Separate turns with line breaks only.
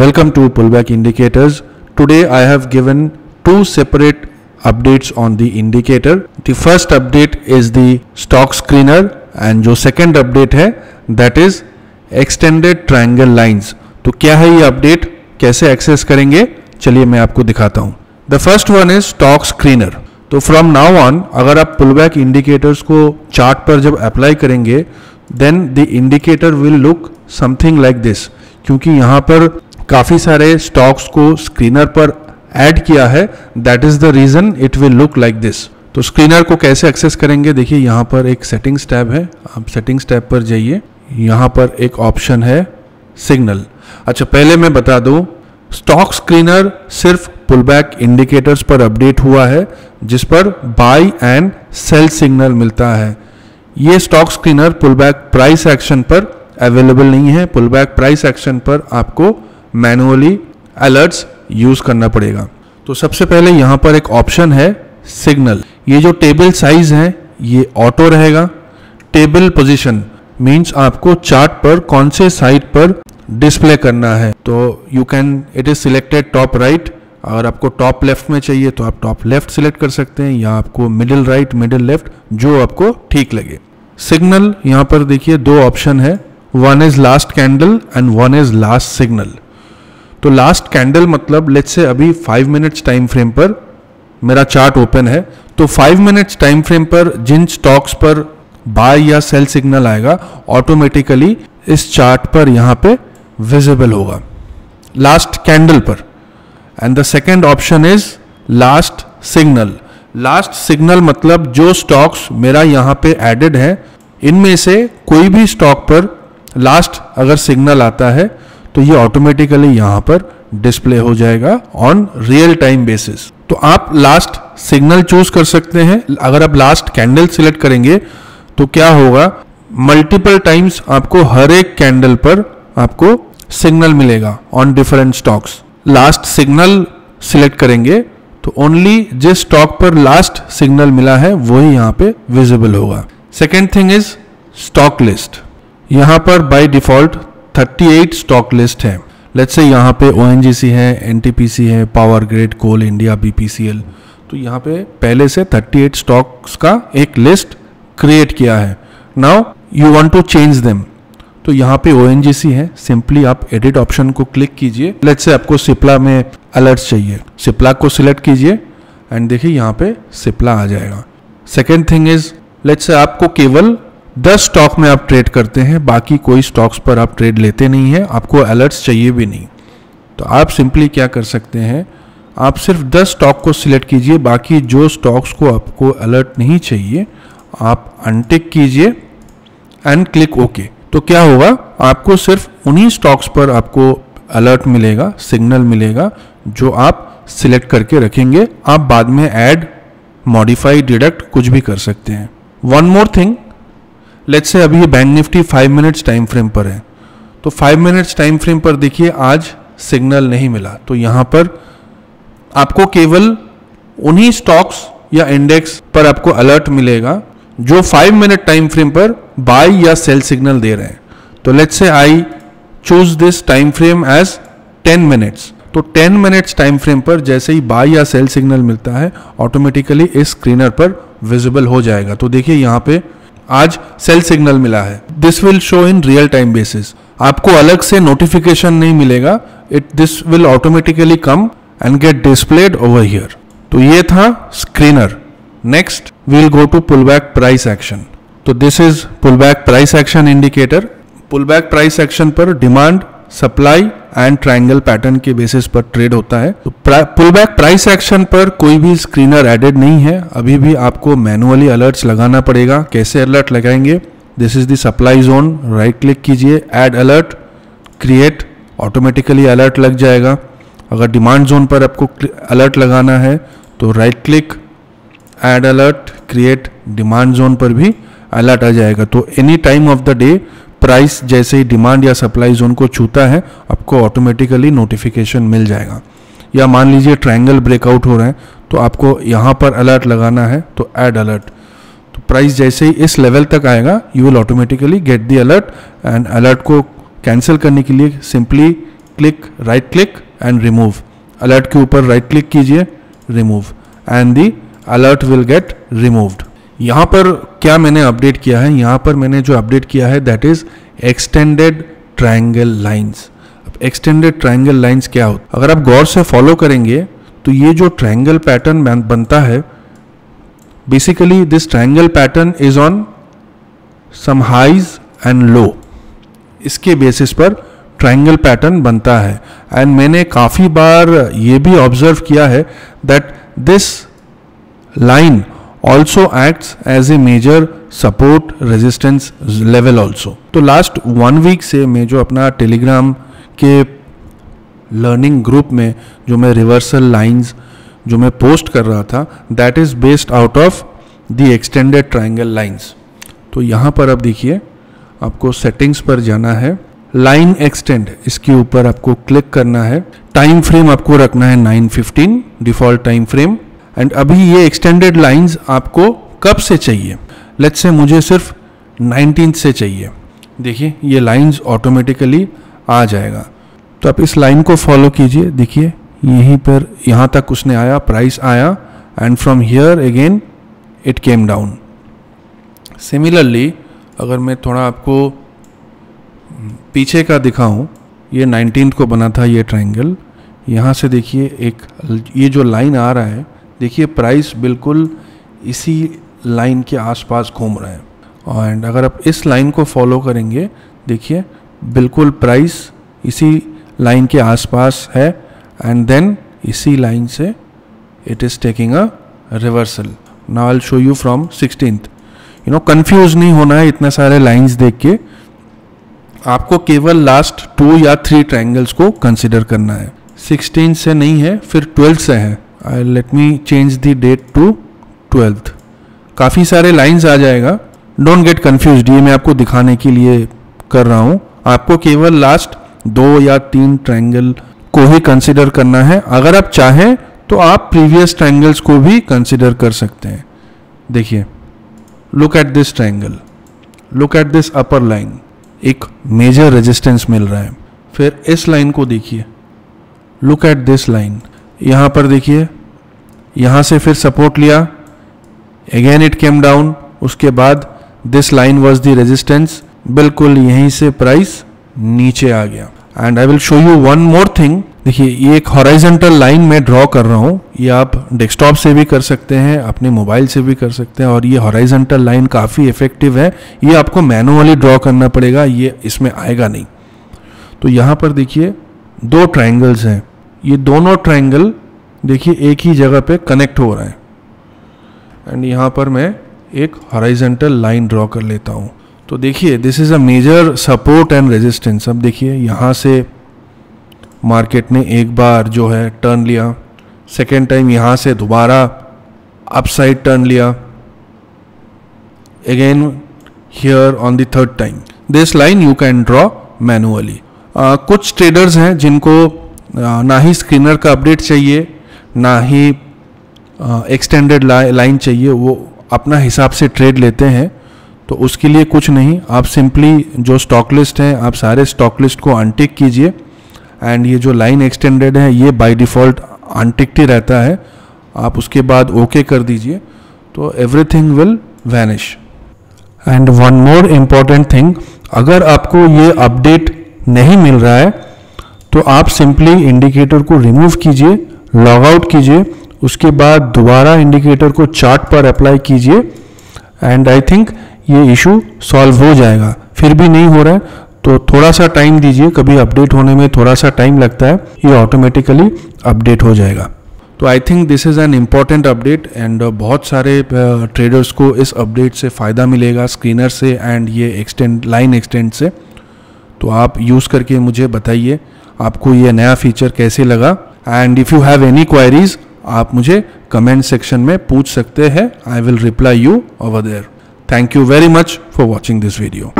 Welcome to Pullback Indicators. Today I have given two separate updates on the indicator. The first update is the stock screener and जो second update है that is extended triangle lines. तो क्या है ये update कैसे access करेंगे चलिए मैं आपको दिखाता हूँ the first one is stock screener तो फ्रॉम नाउ ऑन अगर आप पुलबैक इंडिकेटर्स को चार्ट पर जब अप्लाई करेंगे then the indicator will look something like this क्योंकि यहाँ पर काफ़ी सारे स्टॉक्स को स्क्रीनर पर ऐड किया है। That is the reason it will look like this तो स्क्रीनर को कैसे एक्सेस करेंगे? देखिए, यहाँ पर एक सेटिंग्स टैब है। आप सेटिंग्स टैब पर जाइए। यहाँ पर एक ऑप्शन है सिग्नल अच्छा पहले मैं बता दूँ स्टॉक स्क्रीनर सिर्फ़ पुलबैक इंडिकेटर्स पर अपडेट हुआ है, जिस पर बाई एंड सेल सिग्नल मिलता है। ये stock screener pullback price action पर अवेलेबल नहीं है। पुलबैक प्राइस एक्शन पर आपको मैनुअली अलर्ट्स यूज़ करना पड़ेगा। तो सबसे पहले यहाँ पर एक ऑप्शन है सिग्नल। ये जो टेबल साइज़ है, ये ऑटो रहेगा। टेबल पोजीशन मींस आपको चार्ट पर कौन से साइड पर डिस्प्ले करना है। तो you can, it is selected top right. अगर आपको टॉप लेफ़्ट में चाहिए तो आप टॉप लेफ़्ट सिलेक्ट कर सकते हैं, या आपको मिडिल राइट, मिडिल लेफ़्ट, जो आपको ठीक लगे। सिग्नल, यहाँ पर देखिए दो ऑप्शन है। One is last candle and one is last signal. तो लास्ट कैंडल मतलब लेट से अभी फाइव मिनट्स टाइम फ्रेम पर मेरा चार्ट ओपन है तो फाइव मिनट्स टाइम फ्रेम पर जिन स्टॉक्स पर बाय या सेल सिग्नल आएगा ऑटोमेटिकली इस चार्ट पर यहाँ पे विजिबल होगा। लास्ट कैंडल पर। And the second option is last signal last signal मतलब जो स्टॉक्स मेरा यहाँ पे एडेड है, इनमें से कोई भी स्टॉक पर लास्ट अगर सिग्नल आता है तो ये ऑटोमेटिकली यहाँ पर डिस्प्ले हो जाएगा ऑन रियल टाइम बेसिस तो आप लास्ट सिग्नल चूज़ कर सकते हैं। अगर आप लास्ट कैंडल सिलेक्ट करेंगे तो क्या होगा? मल्टीपल टाइम्स आपको हर एक कैंडल पर आपको सिग्नल मिलेगा on different stocks last signal select करेंगे तो ओनली जिस स्टॉक पर लास्ट सिग्नल मिला है, वही यहाँ पे विजिबल होगा। Second thing is stock list यहाँ पर बाय डिफ़ॉल्ट 38 स्टॉक लिस्ट है। लेट्स से यहाँ पे ओएनजीसी है एनटीपीसी है पावर ग्रेड कोल इंडिया बीपीसीएल तो यहाँ पे पहले से 38 स्टॉक्स का एक लिस्ट क्रिएट किया है। Now you want to change them तो यहाँ पे ओएनजीसी है। सिंपली आप एडिट ऑप्शन को क्लिक कीजिए। लेट्स से आपको सिप्ला में अलर्ट चाहिए। सिप्ला को सिलेक्ट कीजिए एंड देखिए यहाँ पे सिप्ला आ जाएगा। Second thing is let's say आपको केवल दस स्टॉक में आप ट्रेड करते हैं, बाकी कोई स्टॉक्स पर आप ट्रेड लेते नहीं हैं, आपको अलर्ट्स चाहिए भी नहीं। तो आप सिंपली क्या कर सकते हैं, आप सिर्फ़ दस स्टॉक को सिलेक्ट कीजिए, बाकी जो स्टॉक्स को आपको अलर्ट नहीं चाहिए, आप अनटिक कीजिए एंड क्लिक ओके तो क्या होगा, आपको सिर्फ़ उन्हीं स्टॉक्स पर आपको अलर्ट मिलेगा सिग्नल मिलेगा, जो आप सिलेक्ट करके रखेंगे। आप बाद में ऐड मॉडिफाई डिडक्ट कुछ भी कर सकते हैं। One more thing let's say अभी ये bank Nifty five minutes time frame पर है। तो फाइव मिनट्स टाइम फ्रेम पर देखिए, आज सिग्नल नहीं मिला। तो यहाँ पर आपको केवल उन्हीं स्टॉक्स या इंडेक्स पर आपको अलर्ट मिलेगा, जो फाइव मिनट टाइम फ्रेम पर बाय या सेल सिग्नल दे रहे हैं। तो let's say I choose this time frame as ten minutes तो 10 मिनट्स टाइम फ्रेम पर जैसे ही बाय या सेल सिग्नल मिलता है ऑटोमेटिकली इस स्क्रीनर पर विजिबल हो जाएगा। तो देखिए यहाँ पे आज सेल सिग्नल मिला है। This will show in real time basis आपको अलग से नोटिफिकेशन नहीं मिलेगा। It this will automatically come and get displayed over here तो ये था screener next will go to pull back price action तो this is pull back price action indicator pull back price action पर demand supply and triangle pattern के basis पर trade होता है। तो पुल बैक प्राइस एक्शन पर कोई भी स्क्रीनर एडेड नहीं है। अभी भी आपको मैनुअली अलर्ट्स लगाना पड़ेगा। कैसे अलर्ट लगाएँगे? This is the supply zone right click कीजिए add alert create automatically alert लग जाएगा। अगर डिमांड जोन पर आपको अलर्ट लगाना है तो right click add alert create demand zone पर भी अलर्ट आ जाएगा। तो any time of the day price जैसे ही डिमांड या सप्लाई जोन को छूता है, आपको ऑटोमेटिकली नोटिफिकेशन मिल जाएगा। या मान लीजिए ट्रायंगल ब्रेकआउट हो रहे हैं तो आपको यहाँ पर अलर्ट लगाना है तो ऐड अलर्ट तो प्राइस जैसे ही इस लेवल तक आएगा you will automatically get the alert and alert को कैंसिल करने के लिए simply click right click and remove alert के ऊपर राइट क्लिक कीजिए remove and the alert will get removed यहाँ पर क्या मैंने अपडेट किया है? यहाँ पर मैंने जो अपडेट किया है that is extended triangle lines अब एक्सटेंडेड ट्रायंगल लाइंस क्या होता अगर आप गौर से फॉलो करेंगे तो ये जो ट्रायंगल पैटर्न बनता है basically this triangle pattern is on some highs and low इसके बेसिस पर ट्रायंगल पैटर्न बनता है। एंड मैंने काफ़ी बार ये भी ऑब्ज़र्व किया है that this line also acts as a major support resistance level also तो लास्ट वन वीक से मैं जो अपना टेलीग्राम के लर्निंग ग्रुप में जो मैं रिवर्सल लाइंस जो मैं पोस्ट कर रहा था that is based out of the extended triangle lines तो यहाँ पर अब देखिए, आपको सेटिंग्स पर जाना है लाइन एक्सटेंड इसके ऊपर आपको क्लिक करना है टाइम फ्रेम आपको रखना है 915 डिफ़ॉल्ट टाइम फ्रेम एंड अभी ये एक्सटेंडेड लाइंस आपको कब से चाहिए? लेट्स से मुझे सिर्फ़ नाइनटीन से चाहिए। देखिए, ये लाइंस ऑटोमेटिकली आ जाएगा। तो आप इस लाइन को फॉलो कीजिए। देखिए, यहीं पर, यहाँ तक उसने आया प्राइस आया and from here again it came down similarly अगर मैं थोड़ा आपको पीछे का दिखाऊँ, ये नाइनटीन को बना था, ये ट्रायंगल यहाँ से देखिए, एक, ये जो लाइन आ रहा है देखिए प्राइस बिल्कुल इसी लाइन के आसपास घूम रहा है। एंड अगर आप इस लाइन को फॉलो करेंगे, देखिए, बिल्कुल प्राइस इसी लाइन के आसपास है एंड देन इसी लाइन से it is taking a reversal now I show you from sixteen you know confuse नहीं होना है इतने सारे लाइंस देख के। आपको केवल लास्ट टू या थ्री ट्रायंगल्स को कंसिडर करना है। सिक्सटीन से नहीं है, फिर ट्वेल्थ से है। I let me change the date to twelfth काफ़ी सारे लाइंस आ जाएगा। डोंट गेट कन्फ्यूज़ ये मैं आपको दिखाने के लिए कर रहा हूँ। आपको केवल लास्ट दो या तीन ट्रायंगल को ही कंसिडर करना है। अगर आप चाहें तो आप प्रीवियस ट्रायंगल्स को भी कंसिडर कर सकते हैं। देखिए look at this triangle look at this upper line एक मेजर रेजिस्टेंस मिल रहा है। फिर इस लाइन को देखिए। लुक एट दिस लाइन यहाँ पर देखिए, यहाँ से फिर सपोर्ट लिया। अगेन इट केम डाउन उसके बाद this line was the resistance बिल्कुल यहीं से प्राइस नीचे आ गया। And I will show you one more thing देखिए, ये एक हॉराइजेंटल लाइन में ड्रॉ कर रहा हूँ। ये आप डेस्कटॉप से भी कर सकते हैं, अपने मोबाइल से भी कर सकते हैं और ये हॉराइजेंटल लाइन काफ़ी इफ़ेक्टिव है। ये आपको मैनुअली ड्रॉ करना पड़ेगा। ये इसमें आएगा नहीं। तो यहाँ पर देखिए, दो ट्राइंगल्स हैं। ये दोनों ट्राइंगल देखिए एक ही जगह पे कनेक्ट हो रहा है। एंड यहाँ पर मैं एक हॉराइजेंटल लाइन ड्रॉ कर लेता हूँ। तो देखिए this is a major support and resistance अब देखिए, यहाँ से मार्केट ने एक बार जो है टर्न लिया। सेकेंड टाइम यहाँ से दोबारा अपसाइड टर्न लिया। Again here on the third time this line you can draw manually कुछ ट्रेडर्स हैं जिनको ना ही स्क्रीनर का अपडेट चाहिए, ना ही एक्सटेंडेड लाइन चाहिए, वो अपना हिसाब से ट्रेड लेते हैं तो उसके लिए कुछ नहीं। आप सिंपली जो स्टॉक लिस्ट हैं, आप सारे स्टॉक लिस्ट को अनटिक कीजिए। एंड ये जो लाइन एक्सटेंडेड है, ये बाय डिफ़ॉल्ट अनटिक्ट ही रहता है। आप उसके बाद ओके okay कर दीजिए तो everything will vanish and one more important thing अगर आपको ये अपडेट नहीं मिल रहा है तो आप सिंपली इंडिकेटर को रिमूव कीजिए लॉग आउट कीजिए उसके बाद दोबारा इंडिकेटर को चार्ट पर अप्लाई कीजिए एंड आई थिंक ये इशू सॉल्व हो जाएगा। फिर भी नहीं हो रहा है तो थोड़ा सा टाइम दीजिए कभी अपडेट होने में थोड़ा सा टाइम लगता है ये ऑटोमेटिकली अपडेट हो जाएगा। तो I think this is an important update and बहुत सारे ट्रेडर्स uh, को इस अपडेट से फ़ायदा मिलेगा स्क्रीनर से एंड ये एक्सटेंड लाइन एक्सटेंड से। तो आप यूज़ करके मुझे बताइए आपको ये नया फीचर कैसे लगा? And if you have any queries आप मुझे कमेंट सेक्शन में पूछ सकते हैं. I will reply you over there thank you very much for watching this video